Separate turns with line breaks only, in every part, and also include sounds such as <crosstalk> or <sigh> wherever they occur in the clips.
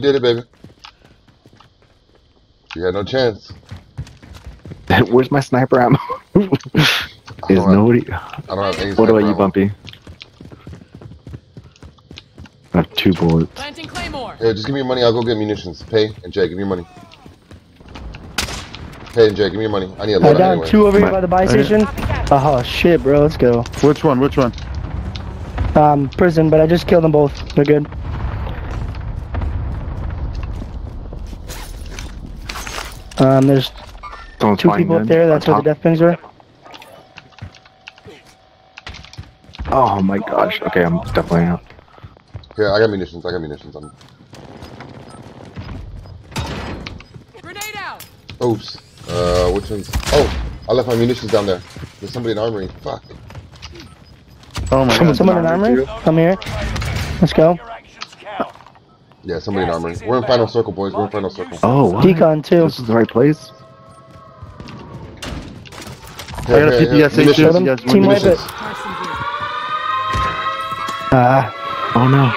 did it, baby. You had no chance.
Where's my sniper ammo? <laughs>
I
Is nobody?
I don't have any
What about you,
ammo.
Bumpy? I have two bullets.
Planting Claymore.
Yeah, just give me your money. I'll go get munitions. Pay and Jay, give me your money. Pay and Jay, give me your money. I need a
Uh,
load
down
anyway.
two over here by the buy station. Oh shit, bro. Let's go.
Which one? Which one?
Um, prison, but I just killed them both. They're good. Um, there's
Someone's
two people up there. That's where the death pings are.
Oh my gosh. Okay, I'm definitely out.
Here, I got munitions. I got munitions. I'm...
Grenade out.
Oops. Uh, which ones? Oh, I left my munitions down there. There's somebody in armory. Fuck.
Oh my
Someone-
god.
Someone in armory. Come here. Let's go.
Your actions count.
Yeah, somebody in armory. We're in final circle, boys. We're in final circle.
Oh, what?
Decon too.
This is the right place?
I got a PPS
munitions.
Show them.
You guys want
Team wipe it.
munitions.
Carson here.
Ah,
Oh no.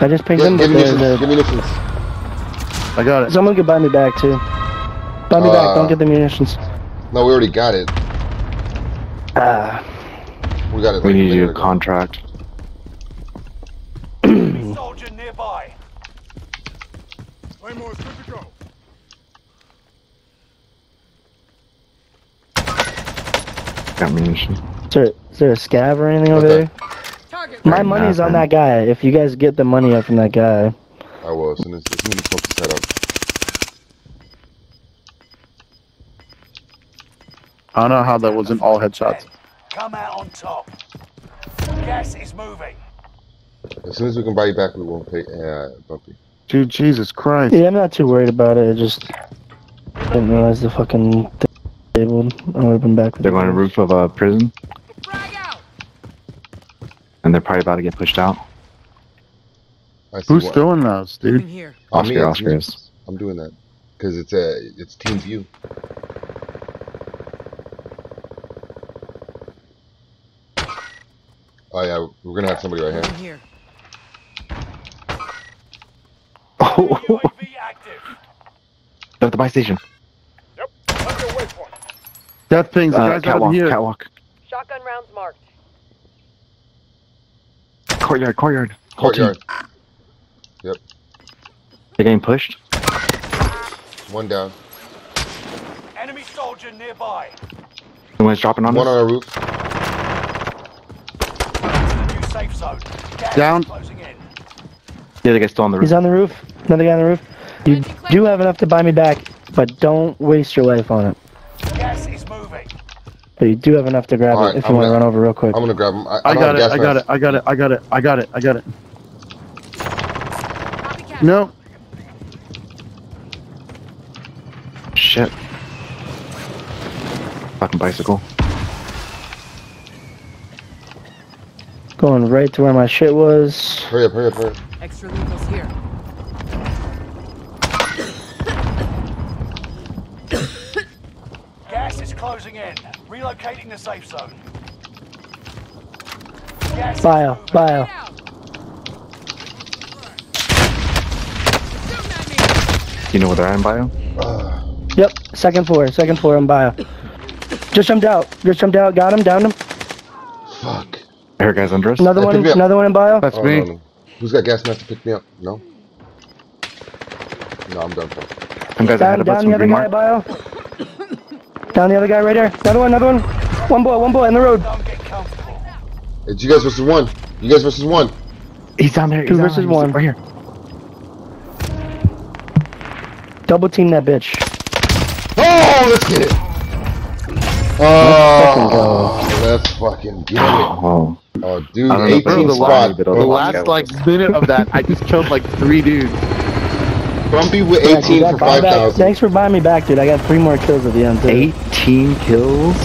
I just pinged
Get,
them,
get
but
munitions.
they're,
munitions.
I got it.
someone could buy me back too. Buy me back.
Uh,
Don't get the munitions.
No, we already got it.
Ah,
We got it.
We
like,
need to a
ago.
contract.
Soldier nearby.
Got ammunition.
is there, is there a scav or anything over
Okay.
there?
Target.
My money's on that guy. If you guys get the money up from that guy,
I will. As soon as, as soon as he smokes his head up.
I don't know how that wasn't all headshots.
Come out on top. Gas is moving.
As soon as we can buy you back, we won't pay. Yeah, bumpy.
Dude, Jesus Christ.
yeah, I'm not too worried about it. I just didn't realize the fucking thing disabled. I would have been back. with
They're
you
going to
guys.
roof of a prison,
Frag out.
and they're probably about to get pushed out.
Who's
one.
throwing those, dude?
Here.
Oh, me,
Oscar, Oscar is.
I'm doing that because it's a it's team view. Oh yeah, we're gonna have somebody right
In
here.
here.
Oh,
UAV active.
They're at the buy station.
On your way for.
Death pings. The
Uh,
guys out
catwalk,
here.
catwalk.
Shotgun rounds marked.
Courtyard, courtyard. Whole team.
Courtyard,
They're getting pushed.
one down,
Enemy soldier nearby.
The one's dropping on
one
us.
on our roof.
Safe zone.
Down.
is closing in.
The other guy's still on the roof.
He's on the roof. Another guy on the roof. You do have enough to buy me back, but don't waste your life on it.
Gas is moving.
But you do have enough to grab
Alright,
it if
I'm
you want to run over real quick.
I'm gonna grab him. I,
I
don't
got it. I
gas
got it. I got it. I got it. I got it. I got it. No.
Shit. Fucking bicycle.
Going right to where my shit was.
Hurry up! Hurry up! Hurry up!
Extra lethals here.
Closing in. Relocating the safe zone. Gas is
Bio, bio.
Get out. Shooting at me.
You know where they're at in bio?
Yep, second floor, second floor on bio. Just jumped out. Just jumped out. Got him. Downed him.
fuck.
I heard guys under us.
Another
Hey,
one.
me.
Another one in bio.
That's
Oh,
me.
no, no. Who's got gas mask to pick me up? No. No, I'm done for.
Some guys ahead
Down,
of us
down
from
the other guy bio. Down the other guy right there. Another one. Another one. One boy. One boy in the road.
Don't get comfortable.
It's you guys versus one. You guys versus one.
He's down there. He's
Two
down
versus
there.
One.
Right here.
Double team that bitch.
Oh, let's get it. Oh, let's fucking get it.
Oh.
Oh, dude,
I don't know if I
18
can
spot.
The last like minute of that, I just killed like three dudes.
Bumpy with 18
you got
for
buy back.
5,000.
Thanks for buying me back, dude. I got three more kills at the end. Too.
18 kills.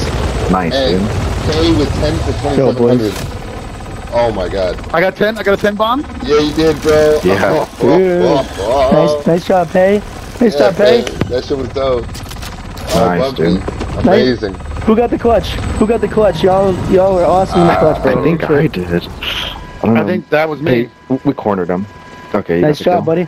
Nice,
And
dude.
K with 10 for
Go,
2,700. Oh my god.
I got ten. I got a ten bomb.
Yeah, you did, bro.
Yeah. <laughs>
Oh, oh,
Dude.
oh, oh.
Nice, nice job, Pay. Nice
Yeah,
job, Pay.
man, That shit was dope. Oh,
Nice,
Bumpy.
dude.
Amazing.
Who got the clutch? Who got the clutch? Y'all, y'all were awesome in the ah, clutch, bro.
I think I did. I don't know.
I think that was me.
Hey, we cornered him. Okay. you
Nice
got
job,
kill.
buddy.